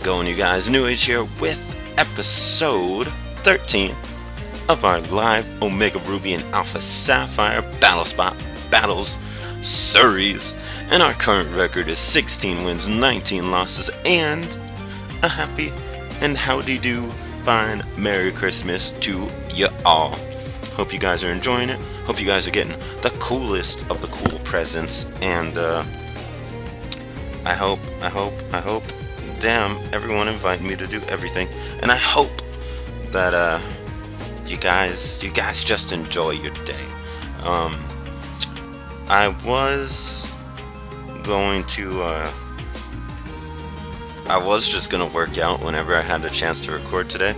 it going, you guys? New Age here with episode 13 of our live Omega Ruby and Alpha Sapphire Battle Spot Battles series. And our current record is 16 wins, 19 losses, and a happy and howdy do fine Merry Christmas to you all. Hope you guys are enjoying it. Hope you guys are getting the coolest of the cool presents. And, uh, I hope, I hope, I hope, damn, everyone invited me to do everything. And I hope that, uh, you guys, you guys just enjoy your day. Um, I was going to, uh, I was just gonna work out whenever I had a chance to record today.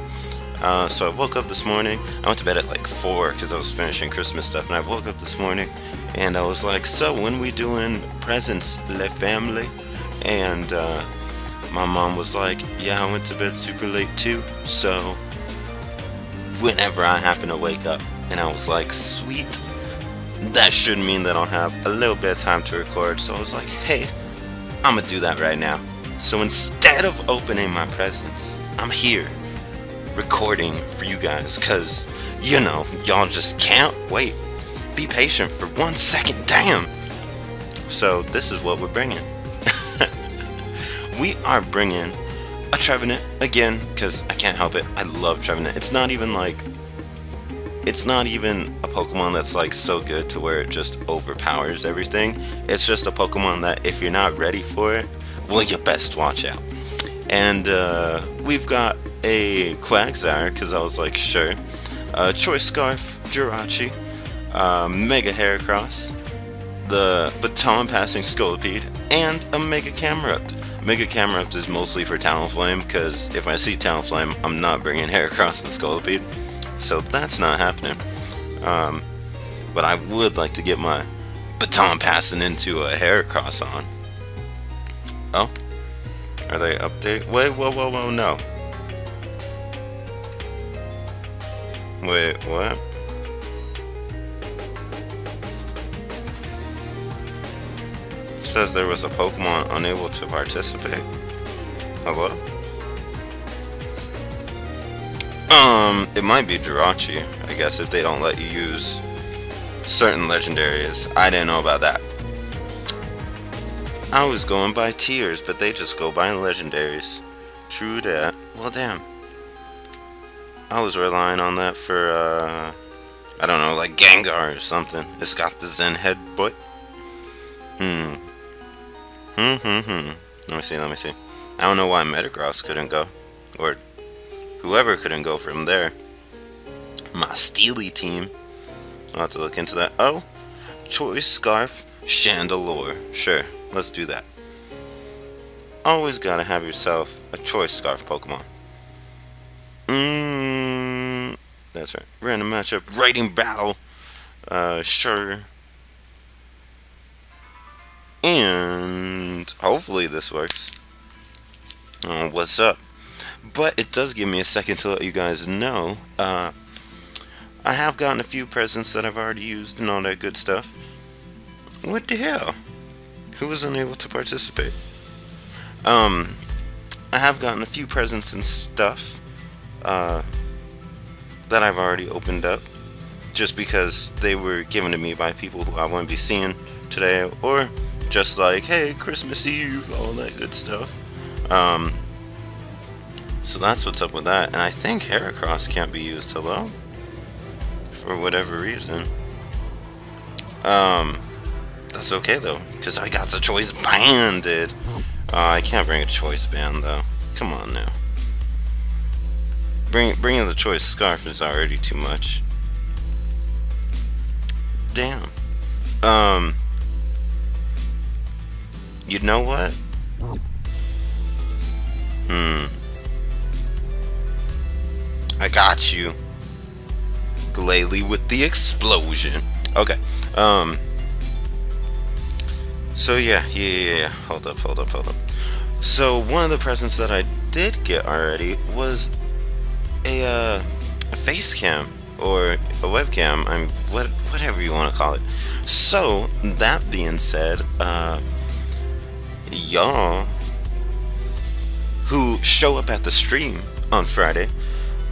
Uh, so I woke up this morning. I went to bed at like 4 because I was finishing Christmas stuff. And I woke up this morning and I was like, So, when we doing presents, le family? And uh, my mom was like, Yeah, I went to bed super late too. So, whenever I happen to wake up, and I was like, Sweet, that should mean that I'll have a little bit of time to record. So I was like, Hey, I'm gonna do that right now. So instead of opening my presents, I'm here recording for you guys because, you know, y'all just can't wait. Be patient for one second, damn. So, this is what we're bringing. We are bringing a Trevenant again because I can't help it. I love Trevenant. It's not even like. It's not even a Pokemon that's like so good to where it just overpowers everything. It's just a Pokemon that if you're not ready for it, well, you best watch out. And uh, we've got a Quagsire, because I was like, sure. Uh, Choice Scarf, Jirachi, uh, Mega Heracross, the Baton Passing Scolipede, and a Mega Camerupt. Mega Camerupt is mostly for Talonflame, because if I see Talonflame, I'm not bringing Heracross and Scolipede. So that's not happening. Um, but I would like to get my Baton Passing into a Heracross on. Oh? Are they updating? Wait, whoa, whoa, whoa, no. Wait, what? Says there was a Pokemon unable to participate. Hello? Um, it might be Jirachi, I guess, if they don't let you use certain legendaries. I didn't know about that. I was going by tiers, but they just go by legendaries. True that. Well, damn. I was relying on that for, uh, I don't know, like Gengar or something. It's got the Zen head headbutt. Hmm. Hmm, hmm, hmm. Let me see, let me see. I don't know why Metagross couldn't go. Or whoever couldn't go from there. My Steely team. I'll have to look into that. Oh, Choice Scarf Chandelure. Sure, let's do that. Always gotta have yourself a Choice Scarf Pokemon. Mmm. That's right. Random matchup. Rating battle. Uh, sure. And hopefully this works. Uh, what's up? But it does give me a second to let you guys know. Uh, I have gotten a few presents that I've already used and all that good stuff. What the hell? Who was unable to participate? Um, I have gotten a few presents and stuff uh, that I've already opened up just because they were given to me by people who I wouldn't be seeing today or just like, hey, Christmas Eve, all that good stuff. Um, so that's what's up with that. And I think Heracross can't be used, hello? For whatever reason. Um, that's okay though, because I got the choice banded. Uh, I can't bring a choice band though. Come on now. Bring, bringing the choice scarf is already too much. Damn. Um. You know what? Hmm. I got you. Glalie with the explosion. Okay. Um. So yeah, yeah, yeah, yeah. Hold up, hold up, hold up. So one of the presents that I did get already was a uh, a face cam or a webcam. I'm what whatever you want to call it. So that being said, uh, y'all who show up at the stream on Friday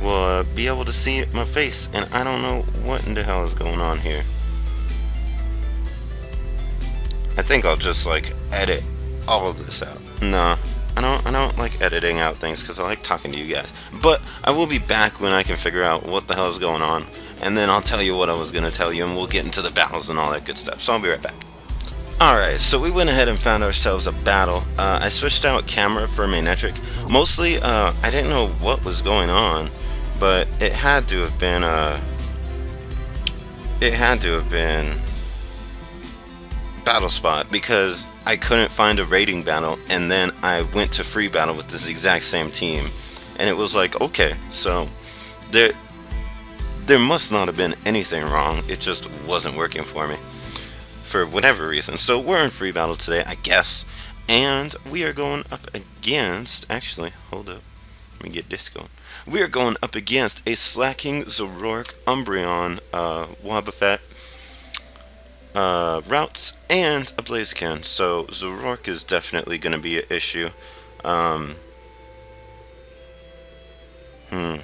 will be able to see my face, and I don't know what in the hell is going on here. I think I'll just like edit all of this out. Nah, I don't. I don't like editing out things because I like talking to you guys. But I will be back when I can figure out what the hell is going on, and then I'll tell you what I was gonna tell you, and we'll get into the battles and all that good stuff. So I'll be right back. Alright, so we went ahead and found ourselves a battle. Uh, I switched out camera for Manectric. Mostly, uh, I didn't know what was going on, but it had to have been, uh, it had to have been battle spot because I couldn't find a rating battle and then I went to free battle with this exact same team and it was like okay so there there must not have been anything wrong it just wasn't working for me for whatever reason so we're in free battle today I guess and we are going up against actually hold up let me get this going we are going up against a Slaking Zoroark Umbreon uh, Wobbuffet uh, routes and a Blaziken. So Zoroark is definitely going to be an issue. Um, hmm.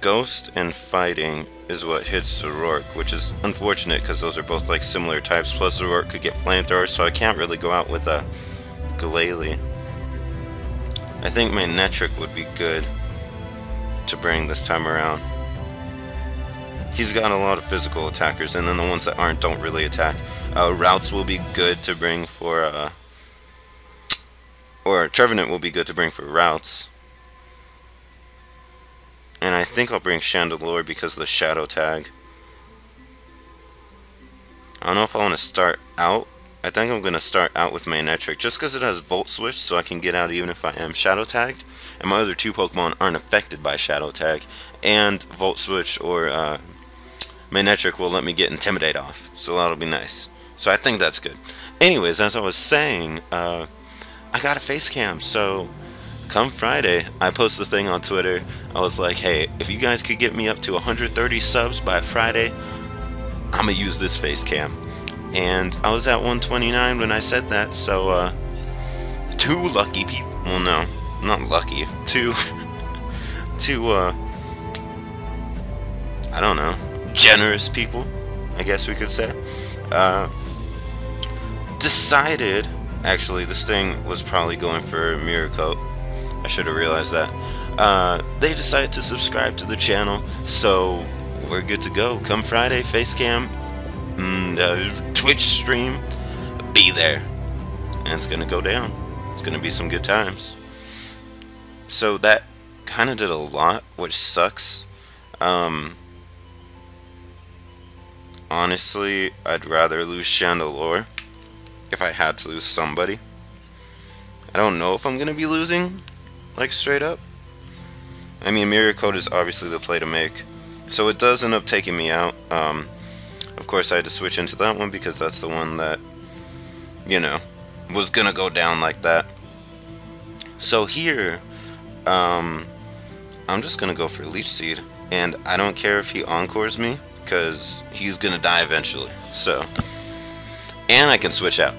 Ghost and Fighting is what hits Zoroark, which is unfortunate because those are both like similar types. Plus Zoroark could get Flamethrower, so I can't really go out with a Glalie. I think Manectric would be good to bring this time around he's got a lot of physical attackers, and then the ones that aren't don't really attack. Uh, routes will be good to bring for, uh, or Trevenant will be good to bring for routes. And I think I'll bring Chandelure because of the Shadow tag. I don't know if I want to start out. I think I'm going to start out with Manectric just because it has Volt Switch so I can get out even if I am Shadow tagged. And my other two Pokemon aren't affected by Shadow tag. And Volt Switch or uh, Manectric will let me get Intimidate off, so that'll be nice. So I think that's good. Anyways, as I was saying, uh, I got a face cam, so come Friday, I post the thing on Twitter. I was like, hey, if you guys could get me up to 130 subs by Friday, I'm gonna use this face cam. And I was at 129 when I said that, so uh, two lucky people. Well, no, not lucky. Two, two. Uh, I don't know generous people, I guess we could say, uh, decided, actually this thing was probably going for Mirror Coat, should have realized that, uh, they decided to subscribe to the channel, so we're good to go. Come Friday, Facecam, and uh, Twitch stream, be there. And it's going to go down. It's going to be some good times. So that kind of did a lot, which sucks. Um, Honestly, I'd rather lose Chandelure if I had to lose somebody. I don't know if I'm going to be losing, like straight up. I mean, Mirror Coat is obviously the play to make. So it does end up taking me out. Um, of course, I had to switch into that one because that's the one that, you know, was going to go down like that. So here, um, I'm just going to go for Leech Seed. And I don't care if he encores me because he's going to die eventually. So, and I can switch out.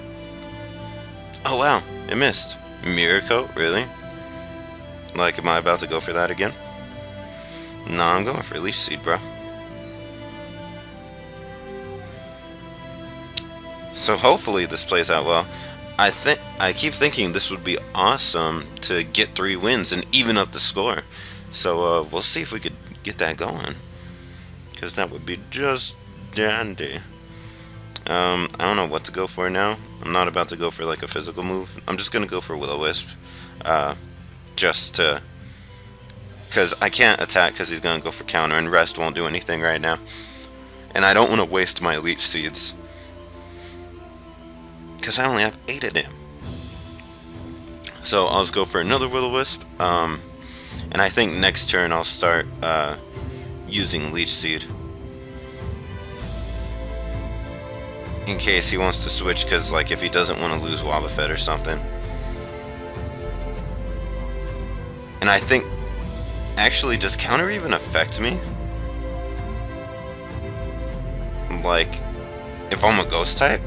Oh wow, it missed. Miracle, really? Like, am I about to go for that again? No, I'm going for Leech Seed, bro. So hopefully this plays out well. I think I keep thinking this would be awesome to get three wins and even up the score. So uh, we'll see if we could get that going because that would be just dandy. Um, I don't know what to go for now. I'm not about to go for like a physical move. I'm just to go for Will-O-Wisp. Uh, just to... Because I can't attack because he's going to go for counter and rest won't do anything right now. And I don't want to waste my Leech Seeds. Because I only have 8 of them. So I'll just go for another Will-O-Wisp. Um, and I think next turn I'll start... Uh, using Leech Seed. In case he wants to switch, because like if he doesn't want to lose Wobbuffet or something. And I think, actually, does counter even affect me? Like, if I'm a ghost type?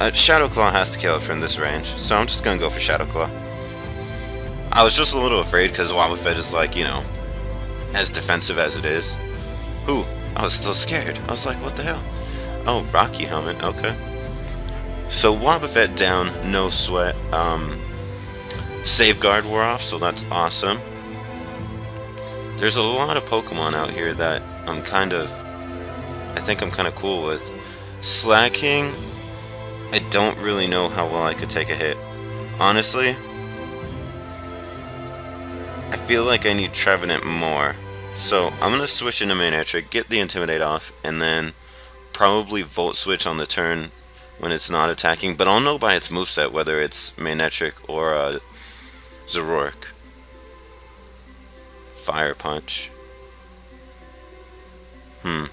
uh, Shadow Claw has to kill it from this range, so I'm just gonna go for Shadow Claw. I was just a little afraid because Wobbuffet is like, you know, as defensive as it is. Ooh, I was still scared. I was like, what the hell? Oh, Rocky Helmet, okay. So Wobbuffet down, no sweat. Um, Safeguard wore off, so that's awesome. There's a lot of Pokemon out here that I'm kind of, I think I'm kind of cool with. Slaking, I don't really know how well I could take a hit. Honestly, I feel like I need Trevenant more. So I'm going to switch into Manectric, get the Intimidate off, and then probably Volt Switch on the turn when it's not attacking. But I'll know by its moveset whether it's Manectric or uh, Zoroark. Fire Punch. Hmm.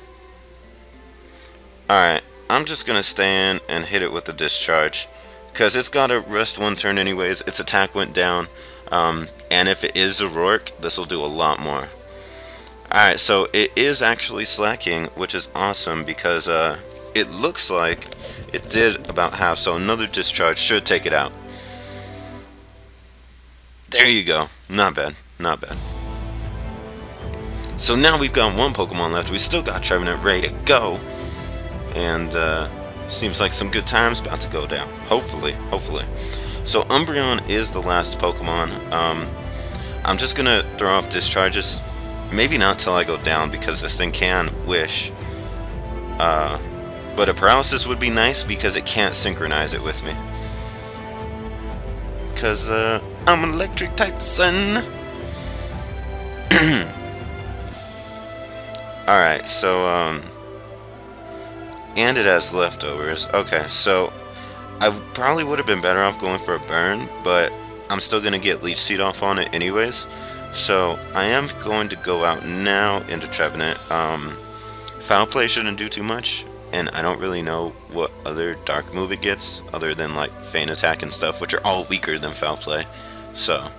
Alright, I'm just going to stand and hit it with the Discharge. Because it's got to rest one turn anyways. Its attack went down. Um, and if it is Zoroark, this will do a lot more. Alright, so it is actually Slaking, which is awesome because uh, it looks like it did about half, so another discharge should take it out. There you go. Not bad. Not bad. So now we've got one Pokemon left. We still got Trevenant ready to go. And uh, seems like some good times about to go down. Hopefully. Hopefully. So Umbreon is the last Pokemon. Um, I'm just going to throw off discharges. Maybe not till I go down because this thing can wish. Uh, but a paralysis would be nice because it can't synchronize it with me. Because uh, I'm an electric type son. Alright, so, um... And it has leftovers. Okay, so... I probably would have been better off going for a burn, but I'm still going to get Leech Seed off on it anyways. So, I am going to go out now into Trevenant. Um, Foul Play shouldn't do too much, and I don't really know what other Dark move it gets, other than like Feint Attack and stuff, which are all weaker than Foul Play. So,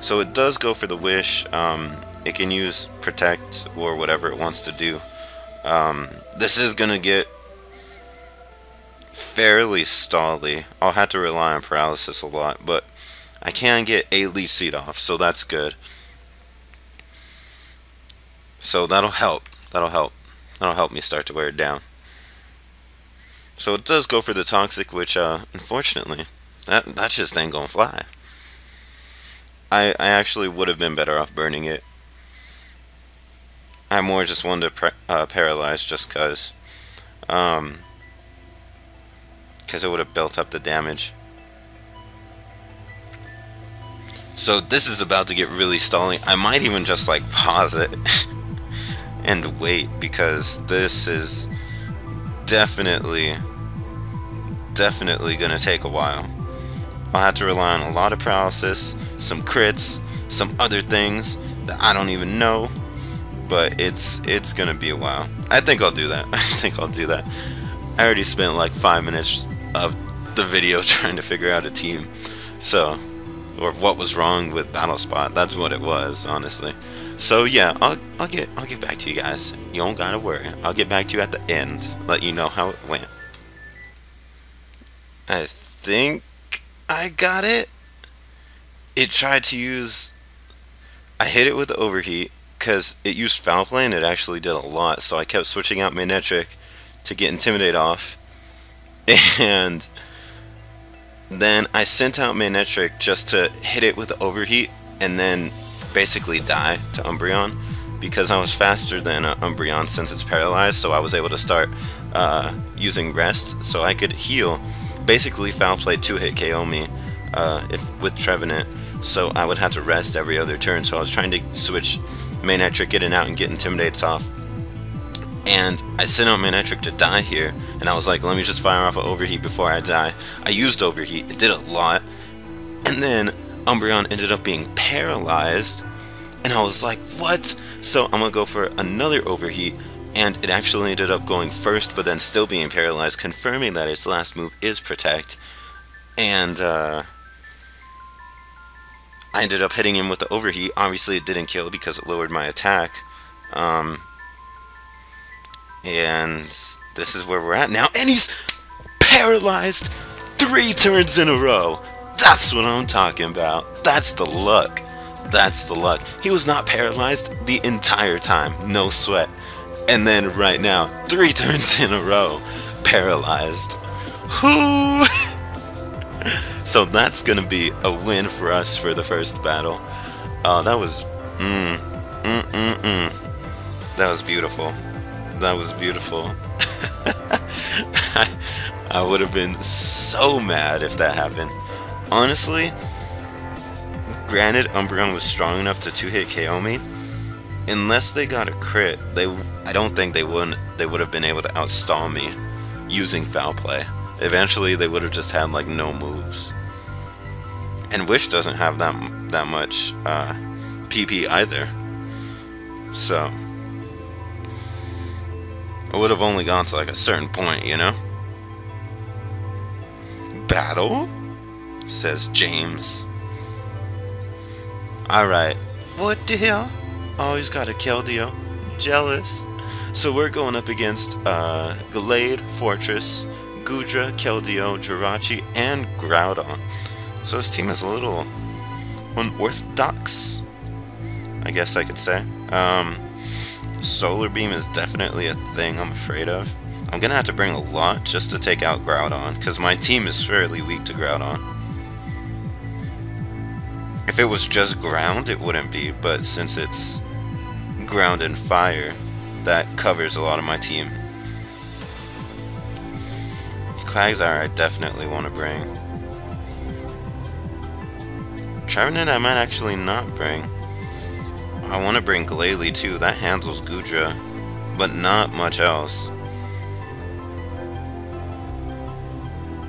so it does go for the Wish. Um, it can use Protect or whatever it wants to do. Um, this is going to get fairly stally. I'll have to rely on Paralysis a lot, but I can get a Leech Seed off, so that's good. So that'll help. That'll help. That'll help me start to wear it down. So it does go for the Toxic, which, uh, unfortunately, that, that just ain't gonna fly. I, I actually would have been better off burning it. I more just wanted to uh, paralyze just because. Um, because it would have built up the damage. So this is about to get really stalling. I might even just like pause it and wait because this is definitely definitely gonna take a while. I'll have to rely on a lot of paralysis, some crits, some other things that I don't even know, but it's it's gonna be a while. I think I'll do that. I think I'll do that. I already spent like five minutes of the video trying to figure out a team, so or what was wrong with Battle Spot. That's what it was, honestly. So yeah, I'll I'll get I'll get back to you guys. You don't gotta worry. I'll get back to you at the end, let you know how it went. I think I got it. It tried to use. I hit it with the overheat because it used foul play and it actually did a lot. So I kept switching out Manectric to get Intimidate off, and then I sent out Manectric just to hit it with the overheat and then basically die to Umbreon because I was faster than uh, Umbreon since it's paralyzed, so I was able to start uh, using Rest so I could heal. Basically, Foul Play 2-hit KO me uh, if with Trevenant, so I would have to rest every other turn, so I was trying to switch Manectric, get it out, and get Intimidates off. And I sent out Manectric to die here, and I was like, let me just fire off an Overheat before I die. I used Overheat, it did a lot, and then Umbreon ended up being paralyzed, and I was like, what? So I'm gonna go for another Overheat, and it actually ended up going first, but then still being paralyzed, confirming that its last move is Protect. And, uh, I ended up hitting him with the Overheat. Obviously, it didn't kill because it lowered my attack. Um, and this is where we're at now. And he's paralyzed three turns in a row. That's what I'm talking about. That's the luck. That's the luck. He was not paralyzed the entire time. No sweat. And then right now, three turns in a row, paralyzed. So that's gonna be a win for us for the first battle. Uh, that was, mm, mm, mm, mm. That was beautiful. That was beautiful. I would have been so mad if that happened. Honestly, granted, Umbreon was strong enough to two-hit KO me. Unless they got a crit, they I don't think they wouldn't they would have been able to outstall me using foul play. Eventually, they would have just had like no moves. And Wish doesn't have that that much uh, PP either. So I would have only gone to like a certain point, you know? Battle? Says James. Alright. What the hell? Oh, he's got a Keldeo. Jealous. So we're going up against uh, Gallade, Forretress, Goodra, Keldeo, Jirachi, and Groudon. So his team is a little unorthodox, I guess I could say. Um, Solar Beam is definitely a thing I'm afraid of. I'm gonna have to bring a lot just to take out Groudon, because my team is fairly weak to Groudon. If it was just ground, it wouldn't be, but since it's ground and fire, that covers a lot of my team. Quagsire I definitely want to bring. Trevenant I might actually not bring. I want to bring Glalie too, that handles Goodra, but not much else.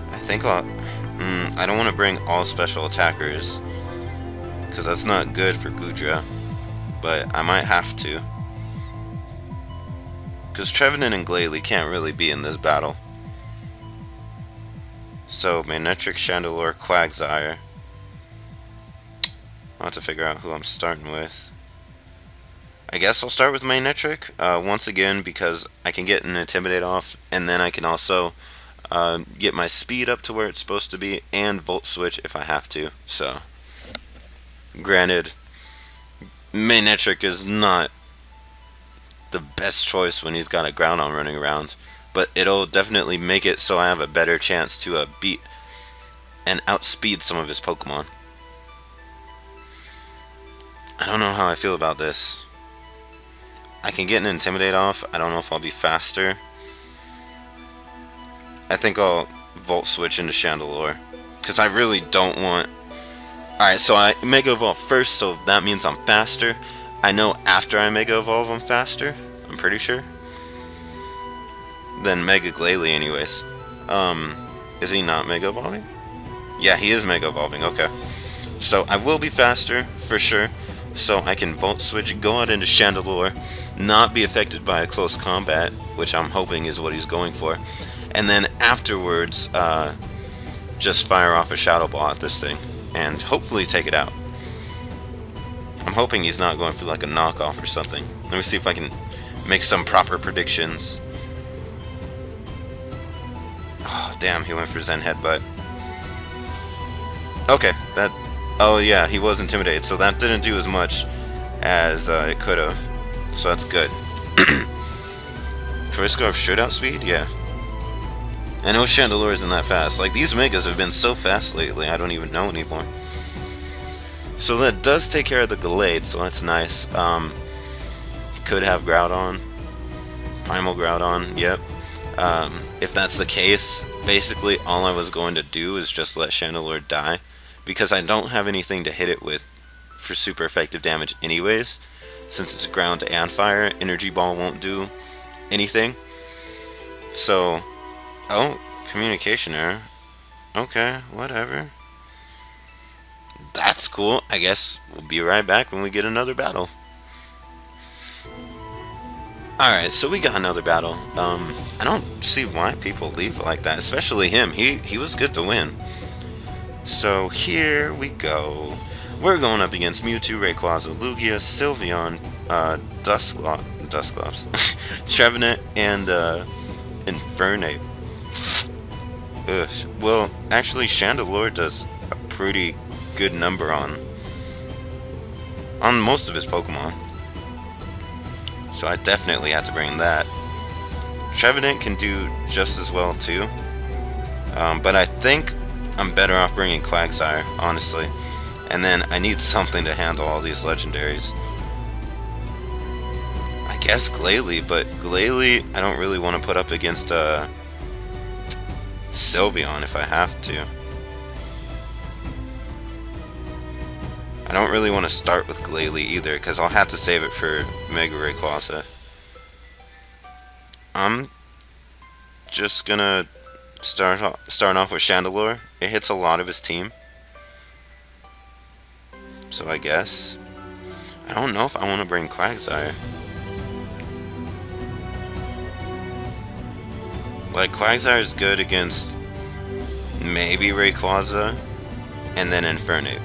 I think I'll... Mm, I don't want to bring all special attackers, because that's not good for Goodra, but I might have to. Because Trevenant and Glalie can't really be in this battle. So, Manectric, Chandelure, Quagsire. I'll have to figure out who I'm starting with. I guess I'll start with Manectric, uh, once again, because I can get an Intimidate off, and then I can also uh, get my speed up to where it's supposed to be, and Volt Switch if I have to. So, granted, Manectric is not the best choice when he's got a Groudon running around. But it'll definitely make it so I have a better chance to uh, beat and outspeed some of his Pokemon. I don't know how I feel about this. I can get an Intimidate off. I don't know if I'll be faster. I think I'll Volt Switch into Chandelure. Because I really don't want... Alright, so I Mega Evolve first, so that means I'm faster. I know after I Mega Evolve I'm faster, I'm pretty sure. Than Mega Glalie anyways. Um, is he not Mega Evolving? Yeah, he is Mega Evolving, okay. So I will be faster, for sure. So I can Volt Switch, go out into Chandelure, not be affected by a close combat, which I'm hoping is what he's going for. And then afterwards, uh, just fire off a Shadow Ball at this thing, and hopefully take it out. I'm hoping he's not going for like a knockoff or something. Let me see if I can make some proper predictions. Oh, damn, he went for Zen Headbutt. Okay, that... Oh, yeah, he was intimidated, so that didn't do as much as uh, it could have. So that's good. Choice Scarf should outspeed? Yeah. I know Chandelure isn't that fast. Like, these Megas have been so fast lately, I don't even know anymore. So that does take care of the Gallade, so that's nice. Um, could have Groudon. Primal Groudon, yep. Um, if that's the case, basically all I was going to do is just let Chandelure die. Because I don't have anything to hit it with for super effective damage anyways. Since it's ground and fire, Energy Ball won't do anything. So, oh, communication error. Okay, whatever that's cool. I guess we'll be right back when we get another battle. Alright, so we got another battle. Um, I don't see why people leave like that, especially him. He, he was good to win. So here we go. We're going up against Mewtwo, Rayquaza, Lugia, Sylveon, uh, Dusclops, Dusclops, Trevenant, and uh, Infernape. Ugh. Well, actually, Chandelure does a pretty good number on on most of his Pokemon. So I definitely have to bring that. Trevenant can do just as well too. Um, but I think I'm better off bringing Quagsire, honestly. And then I need something to handle all these legendaries. I guess Glalie, but Glalie I don't really want to put up against uh, Sylveon if I have to. I don't really want to start with Glalie either, because I'll have to save it for Mega Rayquaza. I'm just gonna start off, start off with Chandelure. It hits a lot of his team. So I guess. I don't know if I want to bring Quagsire. Like, Quagsire is good against maybe Rayquaza and then Infernape.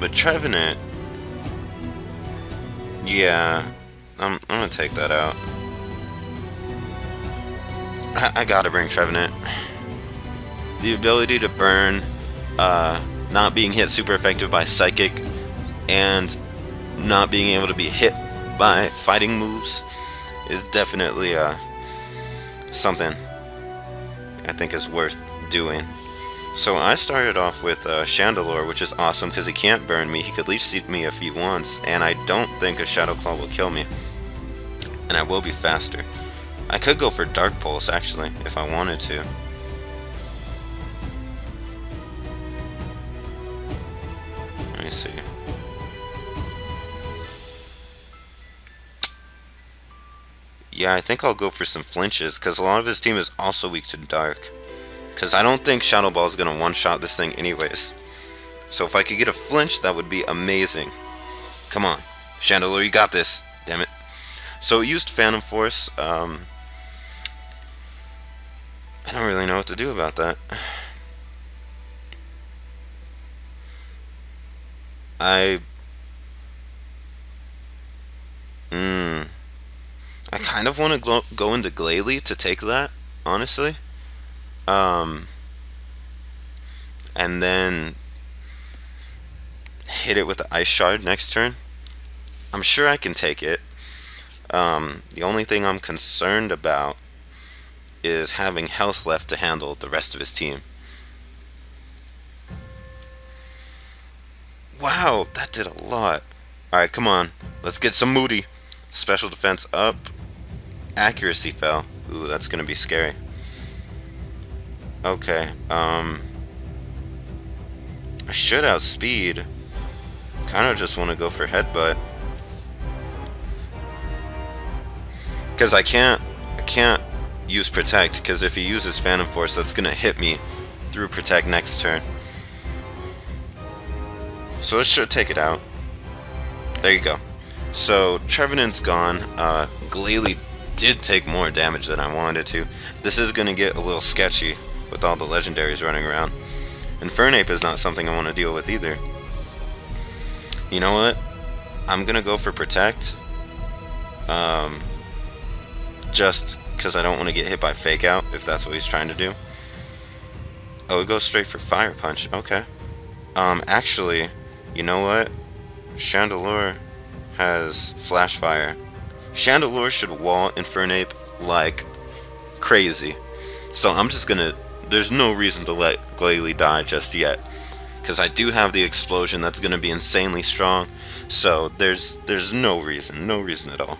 But Trevenant, yeah, I'm, I'm gonna take that out. I, I gotta bring Trevenant. The ability to burn, uh, not being hit super effective by Psychic, and not being able to be hit by fighting moves is definitely uh, something I think is worth doing. So I started off with uh, Chandelure, which is awesome because he can't burn me. He could leech seed me if he wants, and I don't think a Shadow Claw will kill me. And I will be faster. I could go for Dark Pulse, actually, if I wanted to. Let me see. Yeah, I think I'll go for some flinches, because a lot of his team is also weak to Dark. Because I don't think Shadow Ball is going to one-shot this thing anyways. So if I could get a flinch, that would be amazing. Come on. Chandelure, you got this. Damn it. So it used Phantom Force. Um, I don't really know what to do about that. I... Hmm. I kind of want to go into Glalie to take that, honestly. Um, and then hit it with the ice shard next turn. I'm sure I can take it. Um, the only thing I'm concerned about is having health left to handle the rest of his team. Wow, that did a lot. Alright, come on. Let's get some moody. Special defense up. Accuracy fell. Ooh, that's to be scary. Okay, um... I should outspeed. Kind of just want to go for headbutt. Because I can't... I can't use Protect, because if he uses Phantom Force, that's to hit me through Protect next turn. So it should take it out. There you go. So, Trevenant's gone. Uh, Glalie did take more damage than I wanted to. This is going to get a little sketchy with all the legendaries running around. Infernape is not something I want to deal with either. You know what? I'm going to go for Protect. Um, just because I don't want to get hit by Fake Out, if that's what he's trying to do. Oh, it goes straight for Fire Punch. Okay. Um, actually, you know what? Chandelure has Flash Fire. Chandelure should wall Infernape like crazy. So I'm just gonna there's no reason to let Glalie die just yet. Because I do have the explosion that's to be insanely strong. So there's there's no reason, no reason at all.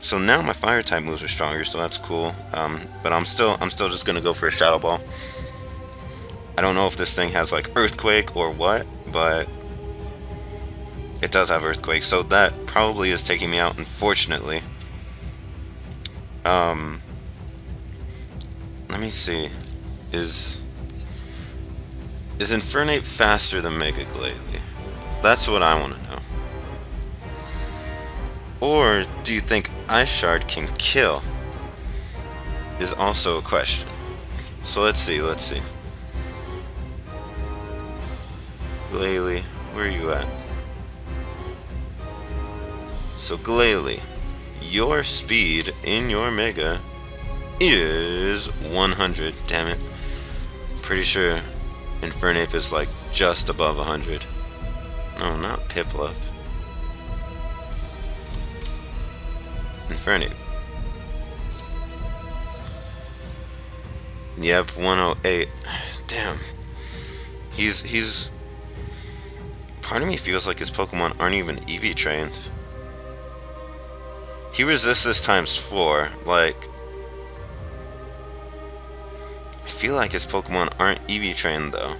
So now my fire type moves are stronger, so that's cool. Um, but I'm still I'm still just gonna go for a shadow ball. I don't know if this thing has like earthquake or what, but it does have earthquake, so that probably is taking me out, unfortunately. Um, let me see is is Infernape faster than Mega Glalie? That's what I want to know. Or do you think Ice Shard can kill? Is also a question. So let's see, let's see. Glalie, where are you at? So Glalie, your speed in your Mega is 100, damn it. Pretty sure Infernape is like just above 100. No, not Piplup. Infernape. Yep, 108. Damn. He's he's part of me feels like his Pokemon aren't even EV trained. He resists this times four, like I feel like his Pokemon aren't EV trained though.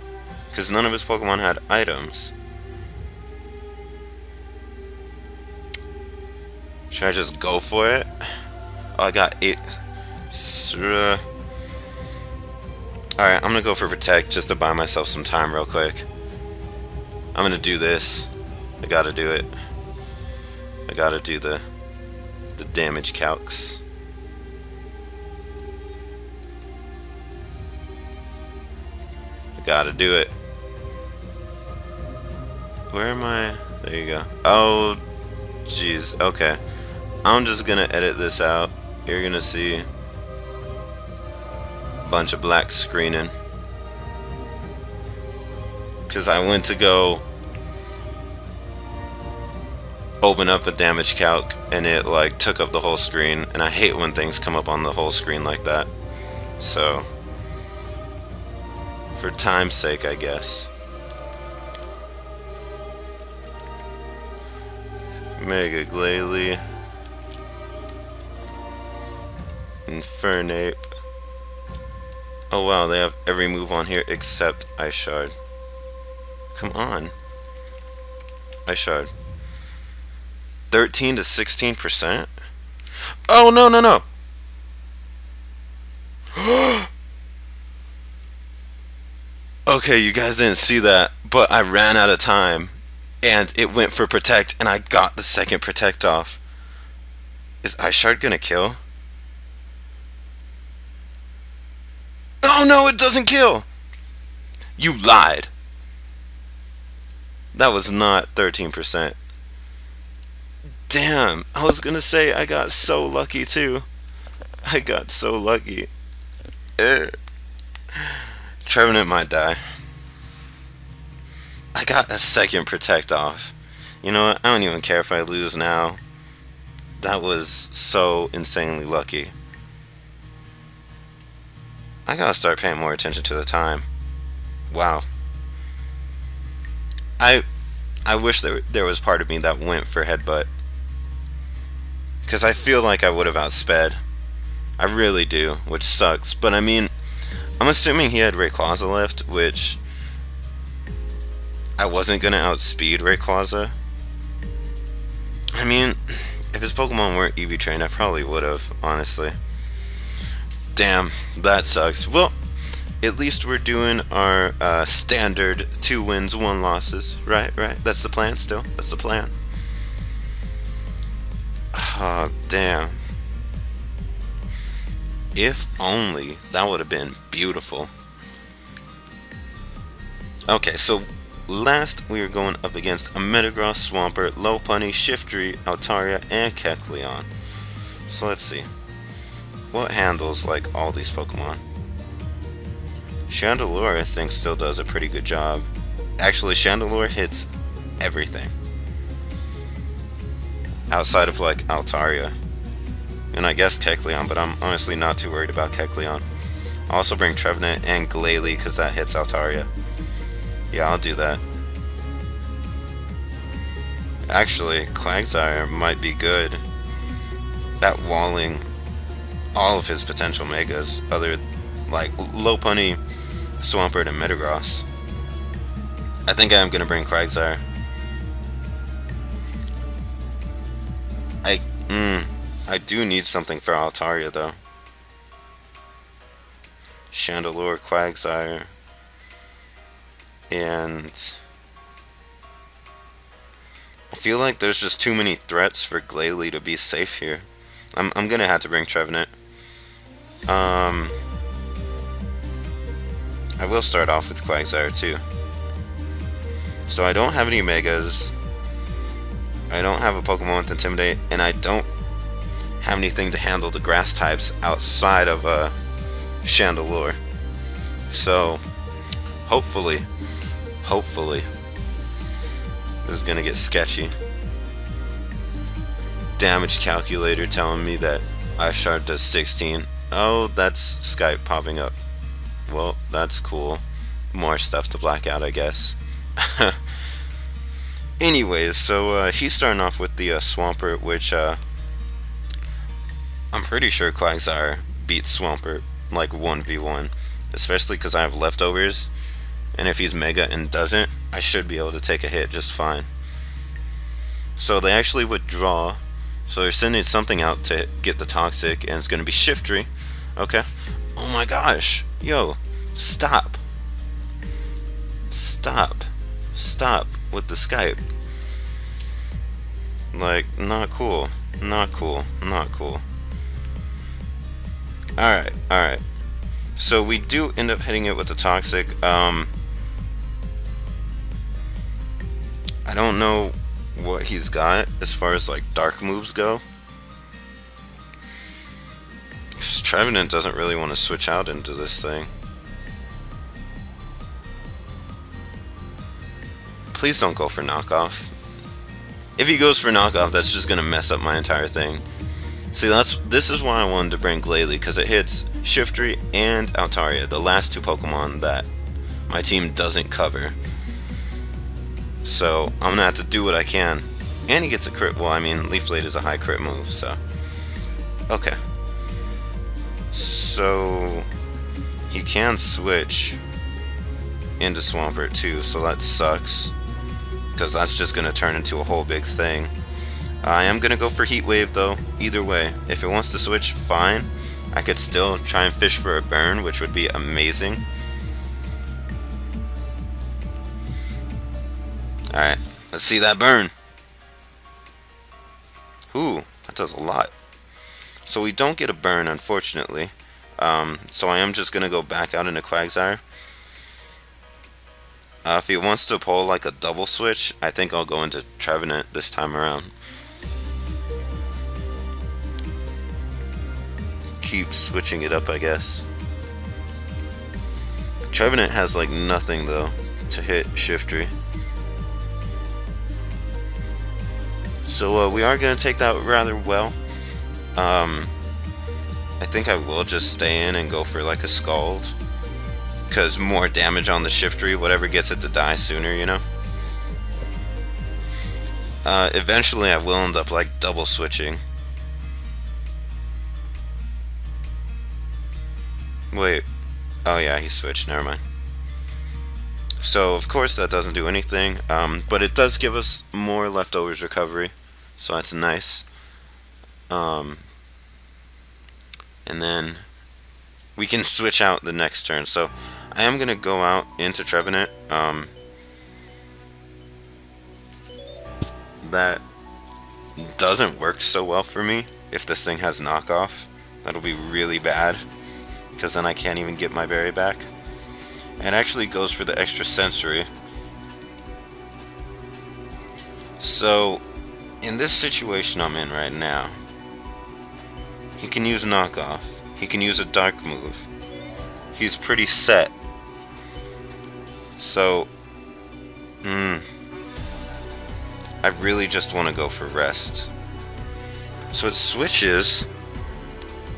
Because none of his Pokemon had items. Should I just go for it? Oh, I got eight. Alright, I'm gonna go for Protect just to buy myself some time real quick. I'm gonna do this. I gotta do it. I gotta do the the damage calcs. I gotta do it. Where am I? There you go. Oh, jeez. Okay. I'm just gonna edit this out. You're gonna see a bunch of black screening because I went to go open up the damage calc and it like took up the whole screen and I hate when things come up on the whole screen like that so for time's sake I guess Mega Glalie Infernape Oh wow, they have every move on here except Ice Shard. Come on. Ice Shard. 13 to 16%? Oh, no, no, no. okay, you guys didn't see that, but I ran out of time and it went for Protect and I got the second Protect off. Is Ice Shard gonna kill? Oh no, it doesn't kill! You lied. That was not 13%. Damn, I was gonna say I got so lucky too. I got so lucky. Eh. Trevenant might die. I got a second protect off. You know what? I don't even care if I lose now. That was so insanely lucky. I gotta start paying more attention to the time. Wow. I I wish there there was part of me that went for headbutt. Cause I feel like I would have outsped. I really do, which sucks. But I mean, I'm assuming he had Rayquaza left, which I wasn't gonna outspeed Rayquaza. I mean, if his Pokemon weren't EV trained, I probably would have, honestly. Damn, that sucks. Well, at least we're doing our uh, standard two wins, one losses. Right, right. That's the plan still. That's the plan. Oh, damn. If only. That would have been beautiful. Okay, so last we are going up against a Metagross, Swampert, Lopunny, Shiftry, Altaria, and Kecleon. So let's see what handles like all these Pokemon. Chandelure I think still does a pretty good job. Actually Chandelure hits everything. Outside of like Altaria. And I guess Kecleon, but I'm honestly not too worried about Kecleon. I'll also bring Trevenant and Glalie because that hits Altaria. Yeah, I'll do that. Actually, Quagsire might be good at walling all of his potential megas, other like Lopunny, Swampert, and Metagross. I think I am gonna bring Quagsire. Do need something for Altaria though. Chandelure, Quagsire, and I feel like there's just too many threats for Glalie to be safe here. I'm, I'm gonna have to bring Trevenant. Um, I will start off with Quagsire too. So I don't have any Megas. I don't have a Pokemon with Intimidate, and I don't have anything to handle the grass types outside of uh, Chandelure. So hopefully, hopefully, this is gonna get sketchy. Damage calculator telling me that Ice Shard does 16. Oh, that's Skype popping up. Well, that's cool. More stuff to black out, I guess. Anyways, so uh, he's starting off with the uh, Swampert, which uh, I'm pretty sure Quagsire beats Swampert like 1v1, especially because I have leftovers, and if he's Mega and doesn't, I should be able to take a hit just fine. So they actually withdraw, so they're sending something out to get the Toxic, and it's going to be Shiftry. Okay. Oh my gosh. Yo, stop. Stop. Stop with the Skype. Like, not cool. Not cool. Not cool. Alright, alright. So we do end up hitting it with the Toxic. Um, I don't know what he's got as far as like dark moves go. Because Trevenant doesn't really want to switch out into this thing. Please don't go for knockoff. If he goes for knockoff, that's just gonna mess up my entire thing. See, that's this is why I wanted to bring Glalie, because it hits Shiftry and Altaria, the last two Pokemon that my team doesn't cover. So, I'm gonna have to do what I can. And he gets a crit, well, I mean, Leaf Blade is a high crit move, so... Okay. So... He can switch into Swampert too, so that sucks because that's just going to turn into a whole big thing. I am going to go for Heat Wave though, either way. If it wants to switch, fine. I could still try and fish for a burn, which would be amazing. Alright, let's see that burn. Ooh, that does a lot. So we don't get a burn, unfortunately. Um, so I am just going to go back out into Quagsire. Uh, if he wants to pull like a double switch, I think I'll go into Trevenant this time around. Keep switching it up, I guess. Trevenant has like nothing though to hit Shiftry. So uh, we are going to take that rather well. Um, I think I will just stay in and go for like a Scald because more damage on the Shiftry, whatever gets it to die sooner, you know? Uh, eventually I will end up like double switching. Wait. Oh yeah, he switched, never mind. So of course that doesn't do anything, um, but it does give us more leftovers recovery, so that's nice. Um, and then we can switch out the next turn. So I am going to go out into Trevenant. Um, that doesn't work so well for me if this thing has knockoff. That'll be really bad because then I can't even get my berry back. And actually goes for the Extrasensory. So, in this situation I'm in right now, he can use knockoff. He can use a dark move. He's pretty set so, hmm, I really just want to go for rest. So it switches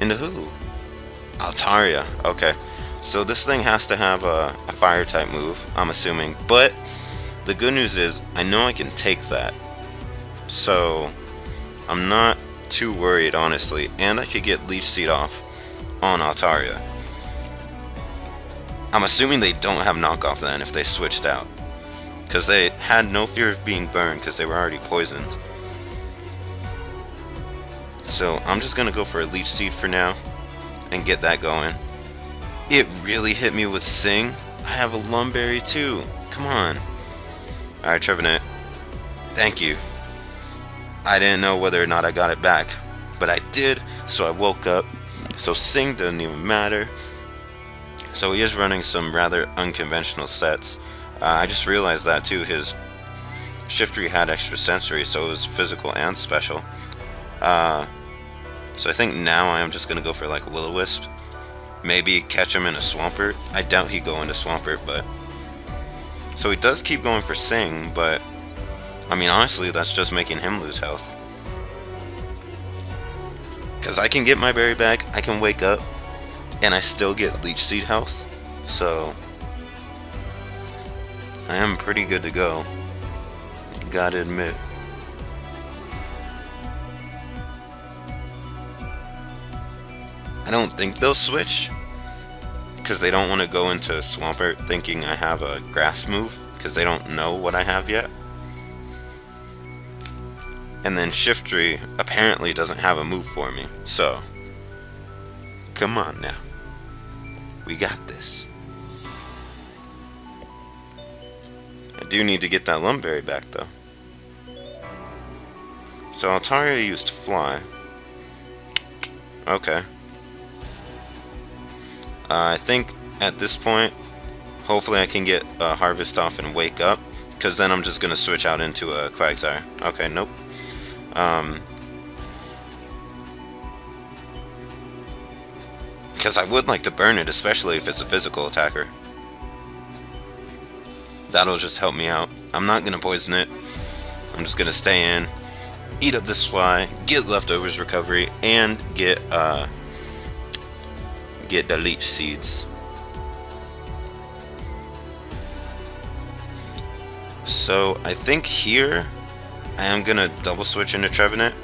into who? Altaria. Okay. So this thing has to have a, a fire type move, I'm assuming. But the good news is I know I can take that. So I'm not too worried, honestly. And I could get Leech Seed off on Altaria. I'm assuming they don't have knockoff then if they switched out. Because they had no fear of being burned because they were already poisoned. So I'm just going to go for a Leech Seed for now and get that going. It really hit me with Sing. I have a Lum Berry too. Come on. Alright, Trevenant. Thank you. I didn't know whether or not I got it back. But I did, so I woke up. So Sing doesn't even matter. So he is running some rather unconventional sets. Uh, I just realized that too. His Shiftry had Extrasensory, so it was physical and special. Uh, so I think now I am just going to go for like Will-O-Wisp. Maybe catch him in a Swampert. I doubt he'd go into Swampert, but So he does keep going for Sing, but I mean, honestly, that's just making him lose health. Because I can get my berry back, I can wake up, and I still get Leech Seed health. So, I am pretty good to go. Gotta admit. I don't think they'll switch because they don't want to go into Swampert thinking I have a grass move because they don't know what I have yet. And then Shiftry apparently doesn't have a move for me, so come on now. We got this. I do need to get that Lum Berry back though. So Altaria used Fly. Okay. Uh, I think at this point, hopefully I can get a Harvest off and Wake Up, because then I'm just going to switch out into a Quagsire. Okay, nope. Um, because I would like to burn it, especially if it's a physical attacker. That'll just help me out. I'm not going to poison it. I'm just going to stay in, eat up this fly, get leftovers recovery, and get, uh, get the leech seeds. So I think here I am gonna double switch into Trevenant.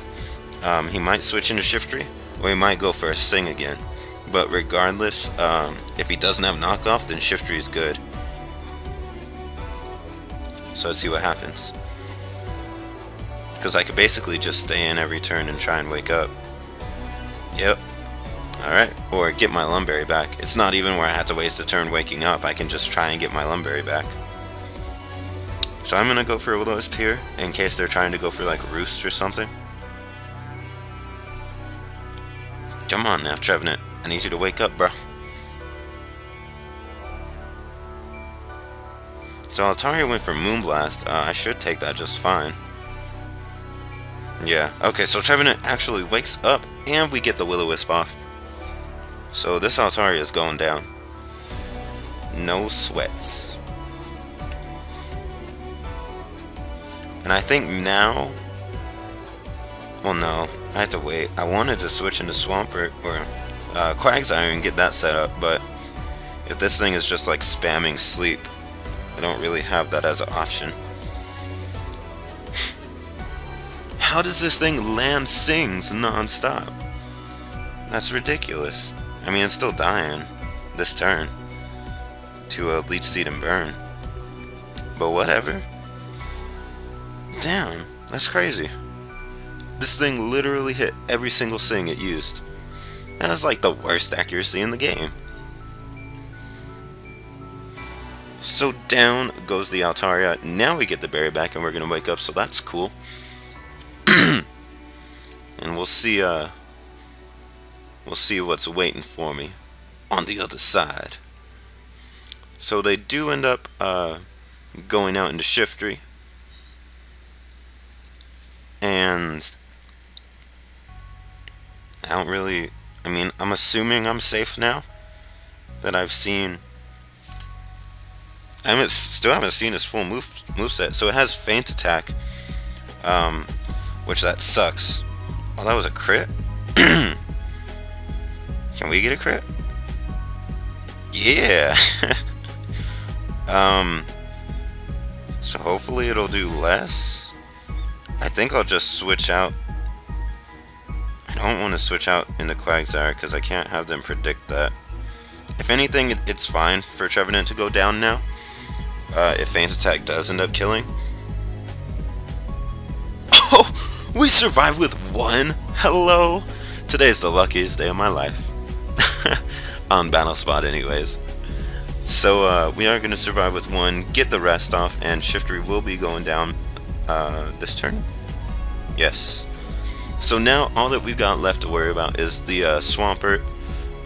Um, he might switch into Shiftry, or he might go for a Sing again. But regardless, um, if he doesn't have knockoff, then Shiftry is good. So let's see what happens. Because I could basically just stay in every turn and try and wake up. Yep, Alright, or get my Lum Berry back. It's not even where I have to waste a turn waking up, I can just try and get my Lum Berry back. So I'm gonna go for a lowest here, in case they're trying to go for like Roost or something. Come on now, Trevenant. I need you to wake up, bro. So Altaria went for Moonblast. Uh, I should take that just fine. Yeah, okay, so Trevenant actually wakes up, and we get the Will-O-Wisp off. So this Altaria is going down. No sweats. And I think now... Well, no. I have to wait. I wanted to switch into Swampert or uh, Quagsire and get that set up, but if this thing is just like spamming sleep, I don't really have that as an option. How does this thing land sings non-stop? That's ridiculous. I mean, it's still dying this turn to a Leech Seed and Burn. But whatever. Damn, that's crazy. This thing literally hit every single thing it used. That's like the worst accuracy in the game. So down goes the Altaria. Now we get the berry back and we're going to wake up, so that's cool. and we'll see uh, We'll see what's waiting for me on the other side. So they do end up uh, going out into Shiftry. And I don't really, I mean, I'm assuming I'm safe now that I've seen. I haven't, still haven't seen his full move move set. So it has Feint Attack, um, which that sucks. Oh, that was a crit? Can we get a crit? Yeah. um. So hopefully it'll do less. I think I'll just switch out. I don't want to switch out into Quagsire because I can't have them predict that. If anything, it's fine for Trevenant to go down now. Uh, if Feint Attack does end up killing. Oh! We survived with one? Hello? Today's the luckiest day of my life. On Battle Spot anyways. So uh, we are going to survive with one, get the rest off, and Shiftry will be going down uh, this turn. Yes. So now all that we've got left to worry about is the uh, Swampert,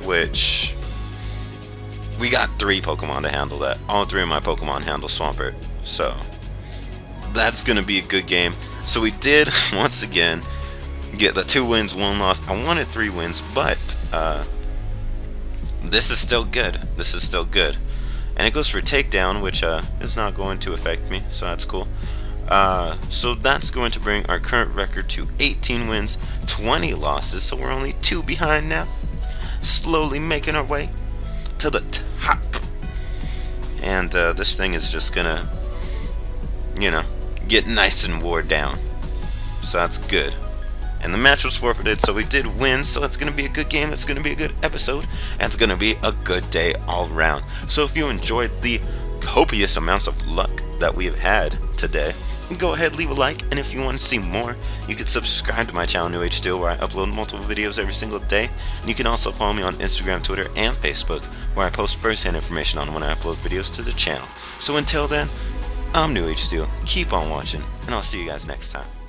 which we got three Pokemon to handle that. All three of my Pokemon handle Swampert, so that's going to be a good game. So we did, once again, get the two wins, one loss. I wanted three wins, but uh, this is still good. This is still good. And it goes for takedown, which uh, is not going to affect me, so that's cool. Uh, so that's going to bring our current record to 18 wins, 20 losses, so we're only two behind now. Slowly making our way to the top. And uh, this thing is just gonna, you know, get nice and wore down. So that's good. And the match was forfeited, so we did win, so it's going to be a good game, it's going to be a good episode, and it's going to be a good day all around. So if you enjoyed the copious amounts of luck that we have had today, go ahead, leave a like, and if you want to see more, you can subscribe to my channel, New Age Steel, where I upload multiple videos every single day. And you can also follow me on Instagram, Twitter, and Facebook, where I post first-hand information on when I upload videos to the channel. So until then, I'm New Age Steel, keep on watching, and I'll see you guys next time.